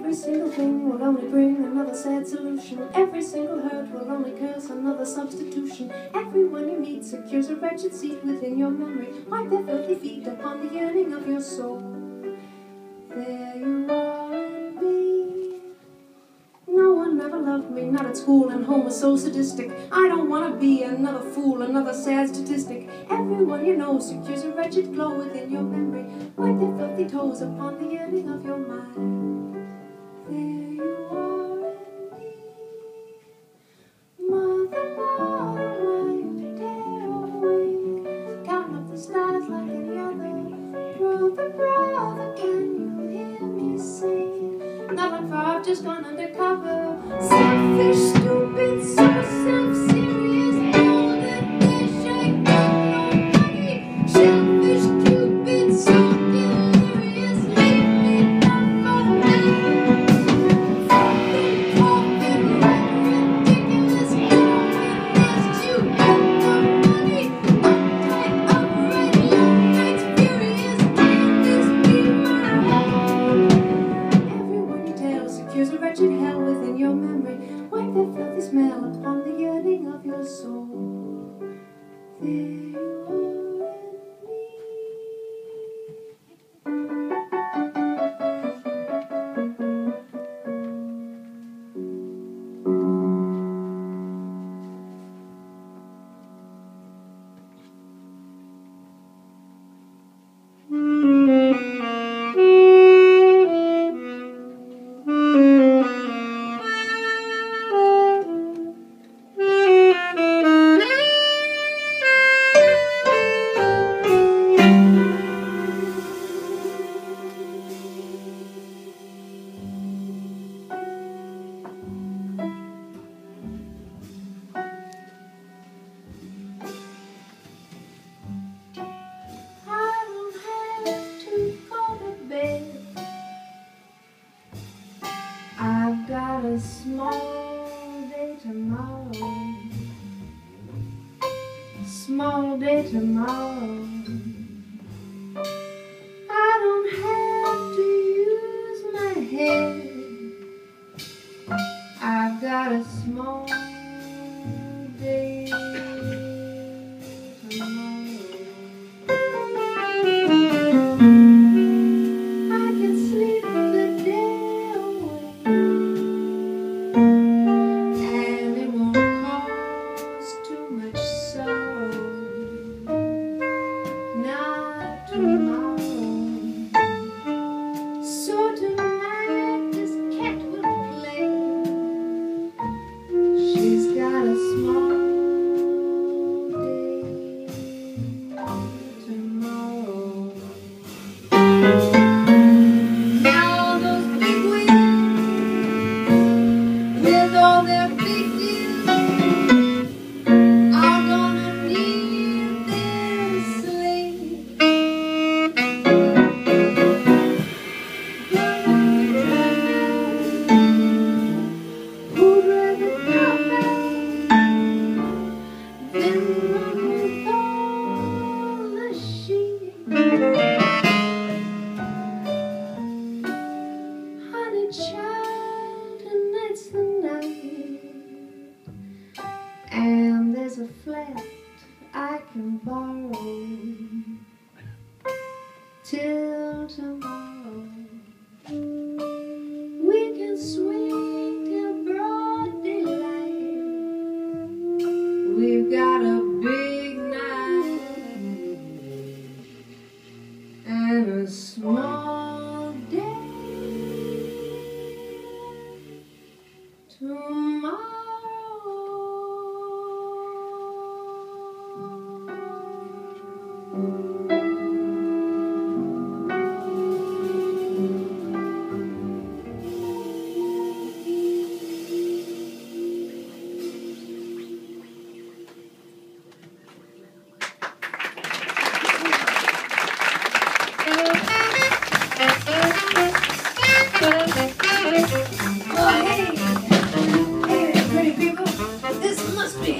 Every single thing will only bring another sad solution. Every single hurt will only curse another substitution. Everyone you meet secures a wretched seat within your memory. Wipe their filthy feet upon the yearning of your soul. There you are and me. No one ever loved me, not at school, and home was so sadistic. I don't want to be another fool, another sad statistic. Everyone you know secures a wretched glow within your memory. Wipe their filthy toes upon the yearning of your mind. Nothing for I've just gone undercover. Selfish, stupid, so self-serious. Got a small day tomorrow. Small day tomorrow. I don't have to use my head. Flat I can borrow till tomorrow. We can swing till broad daylight. We've got a big night and a small day tomorrow.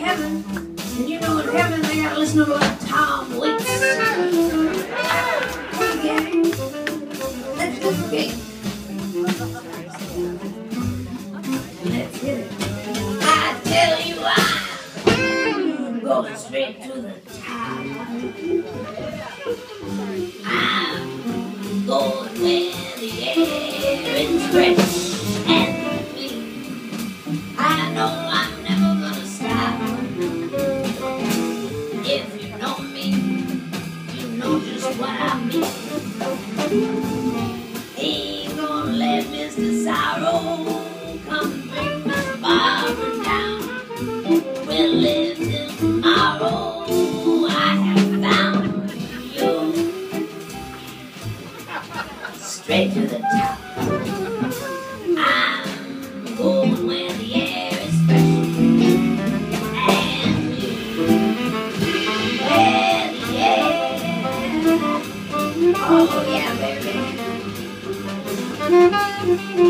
Heaven. And you know in heaven they gotta listen to Tom straight to the top. Ah, I'm going where the air is Thank